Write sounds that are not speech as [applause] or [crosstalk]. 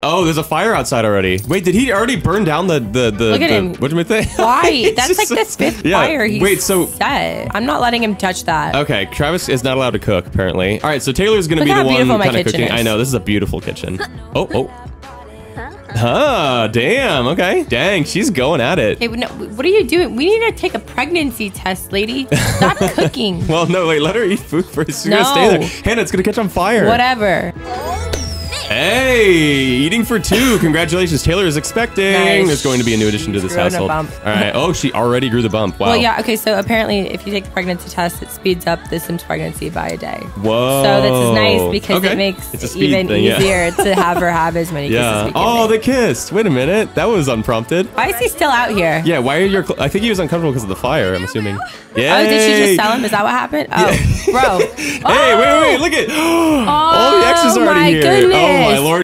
Oh, there's a fire outside already. Wait, did he already burn down the the the? Look at the, him. What do you think? Why? That's like the fifth [laughs] Yeah, fire he's wait, so- set. I'm not letting him touch that. Okay, Travis is not allowed to cook apparently. All right, so Taylor's gonna Look be the one kind of cooking. is. I know this is a beautiful kitchen. Oh, oh. Huh, damn. Okay. Dang, she's going at it. Hey, no, what are you doing? We need to take a pregnancy test, lady. Stop [laughs] cooking. Well, no, wait, let her eat food first. She's No. gonna stay there. Hannah, it's gonna catch on fire. Whatever. Hey, eating for two. [laughs] Congratulations. Taylor is expecting. Nice. There's going to be a new addition to this Grew in a household. All right. Oh, she already grew the bump. Wow. Well, yeah. Okay. So apparently, if you take the pregnancy test, it speeds up the Sims pregnancy by a day. Whoa. So this is nice because Okay. it makes it even thing, yeah. easier to [laughs] have her have as many kisses. Yeah. we can Oh, make. they kissed. Wait a minute. That was unprompted. Why is he still out here? Yeah. Why are your? I think he was uncomfortable because of the fire. I'm assuming. Yeah. Oh, did she just sell him? Is that what happened? Oh, bro. [laughs] Hey, wait, wait, wait! Look at all [gasps] [gasps] oh, the Oh, already my here. Oh my goodness. lord!